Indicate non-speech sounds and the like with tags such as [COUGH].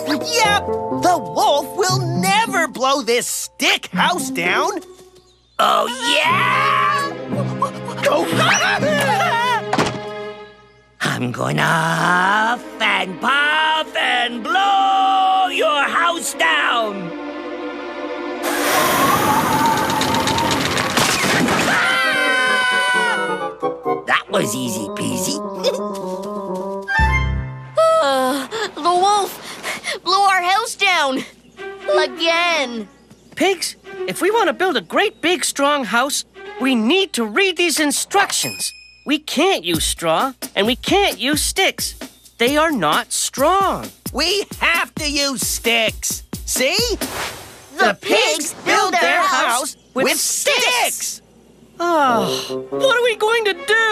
yep, the wolf will never blow this stick house down. Oh, yeah! Go! I'm gonna huff and puff and blow your house down. Ah! That was easy peasy. [LAUGHS] our house down. Again. Pigs, if we want to build a great big strong house, we need to read these instructions. We can't use straw and we can't use sticks. They are not strong. We have to use sticks. See? The pigs build their house with sticks. Oh, what are we going to do?